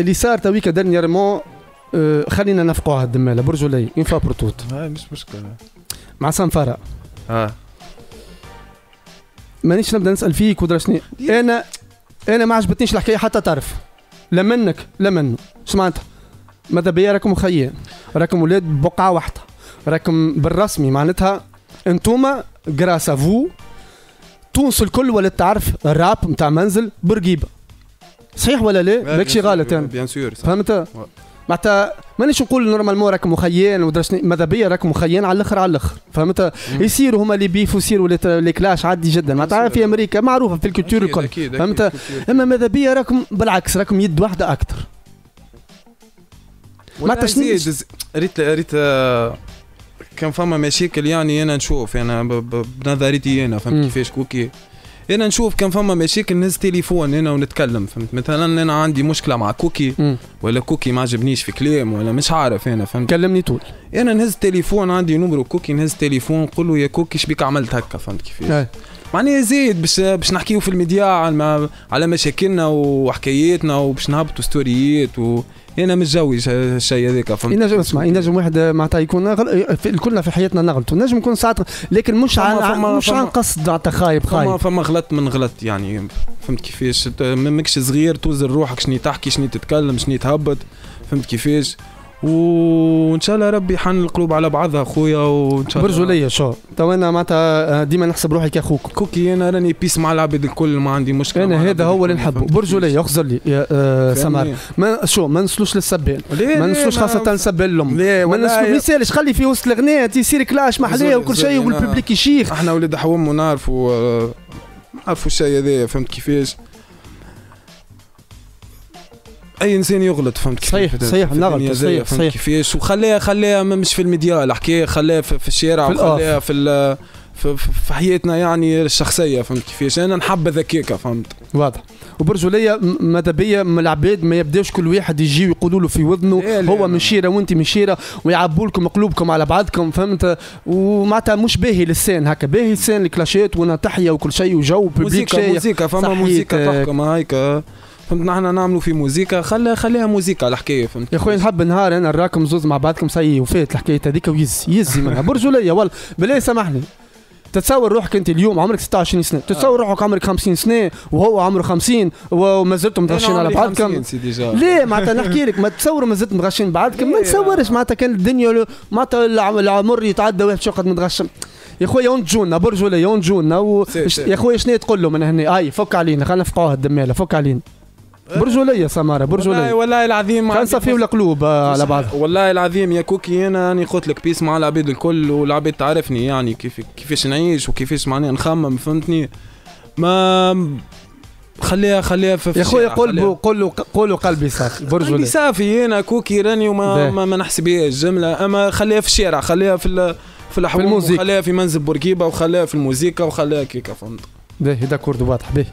اللي صار تويك dernièrement آه، خلينا نفقعوها الدمالة. برجولي une fois pour toutes هاي مش مشكلة. مع سنفرة آه مانيش نبدأ نسأل فيك ودرا شنو. أنا أنا ما عجبتنيش الحكاية حتى طرف لا منك لا منه اش معناتها؟ ماذا بيا؟ راكم خيان راكم ولاد بقعة واحدة. راكم بالرسمي. معناتها أنتوما grâce à vous تونس الكل ولات تعرف الراب نتاع منزل برقيبة. صحيح ولا لا؟ ماكشي غلط يعني bien sûr فهمت؟ معناتها مانيش نقول normalement راكم مخيان ودرا ماذا بيا راكم مخيان على الآخر على الآخر. فهمت؟ يصيروا هما اللي بيفوا يصيروا لي- clash عادي جدا. معناتها في أمريكا معروفة في ال culture الكل. فهمت؟ أما ماذا بيا راكم؟ بالعكس راكم يد واحدة أكثر معناتها شنو- ز- ريت ريت آه، كان فما مشاكل يعني أنا نشوف أنا بنظريتي أنا. فهمت كيفاش كوكي أنا نشوف كان فما مشاكل نهز تليفون أنا ونتكلم فهمت؟ مثلا أنا عندي مشكلة مع كوكي مم. ولا كوكي ما عجبنيش في كلام ولا مش عارف أنا فهمت؟ كلمني طول أنا نهز تليفون عندي نمرو كوكي نهز تليفون نقول له يا كوكي شبيك عملت هكا؟ فهمت كيفاش. معناها زيد باش باش نحكيو في الميديا على على مشاكلنا وحكاياتنا وباش نهبطوا ستوريات و أنا مش جوي الش- الشيء هذاك فهمت؟ ينجم اسمع ينجم واحد معناتها يكون غل... في كلنا في حياتنا نغلطوا نجم يكون ساعات لكن مش فما- عن فما- مش فما- عن قصد معناتها خايب خايب. فما غلط من غلط يعني فهمت كيفاش؟ ماكش صغير توزن روحك شني تحكي شني تتكلم شني تهبط فهمت كيفاش؟ وإن شاء الله ربي يحن القلوب على بعضها خويا وإن شاء الله. برجوليه شو. تو أنا معناتها ديما نحسب روحي كأخوك. كوكي أنا راني peace مع العباد الكل ما عندي مشكلة أنا هذا هو اللي نحبه. برجوليه اخزر لي يا آه كيفاش؟ سمار. ما شو ما نسلوش للسبان ما نسلوش سبان الأم ليه ما يسالش خلي في وسط الأغنية يصير كلاش زولي- وكل شيء والببليك يشيخ. أحنا ولاد حوم ونعرفوا آه، نعرفوا الشيء هذا فهمت كيفاش؟ أي إنسان يغلط فهمت كيفاش صحيح، صحيح، نغلط، الدنيا صحيح، صحيح. كيفاش وخليها خليها مش في الميديا الحكاية خليها في, في الشارع. وخليها في ال- في, في حياتنا يعني الشخصية فهمت كيفاش أنا نحب ذكيك فهمت؟ واضح. وبرجولية ماذا بيا؟ من العباد ما يبداش كل واحد يجي ويقولوا له في وذنه هو. من شيرة وأنت من شيرة ويعبوا لكم قلوبكم على بعضكم فهمت؟ ومعناتها مش باهي للسان هكا باهي لسان الكلاشات وأنا تحية وكل شيء وجو ببليك موسيقى موسيقى فما موسيقى. تحكم هيك. فهمت نحن نعملوا في موسيقى خليها خليها موسيقى الحكاية فهمت؟ يا خويا نحب نهار أنا نراكم زوز مع بعضكم سي وفات الحكاية هذيك ويزي يزي منها. برجوليه والله بالله سامحني. تتصور روحك أنت اليوم عمرك 26 سنة. تتصور روحك عمرك 50 سنة وهو عمره 50 وما زلتم متغشين على بعضكم. ليه؟ معناتها نحكي لك ما تصوروا ما زلت متغشين بعضكم. ما؟ تصورش معناتها كان الدنيا معناتها العم- العمر يتعدى واحد شقد متغشم. يا خويا ونجونا برجوليه ونجونا و... سي- سي. يا خويا شنو تقول له من هنا آي فك علينا خلينا نفقعوها الدماله فك علينا. برجولية سماره والله برجولية. والله العظيم خلينا عندي نصفيو القلوب آه، على بعض؟ والله العظيم يا كوكي أنا راني قلت لك peace مع العباد الكل والعباد تعرفني يعني كيف كيفاش نعيش وكيفاش معناها نخمم فهمتني؟ ما خليها خليها في يا خويا قلبوا قولوا قولوا قلبي صافي عندي برجولي صافي أنا كوكي راني وما. ما, ما نحسبهاش جمله أما خليها في الشارع خليها في في الحوم ال musique. وخليها في منزل بورقيبة وخليها في الموسيقى وخليها كيكا فهمت؟ باهي d'accord واضح باهي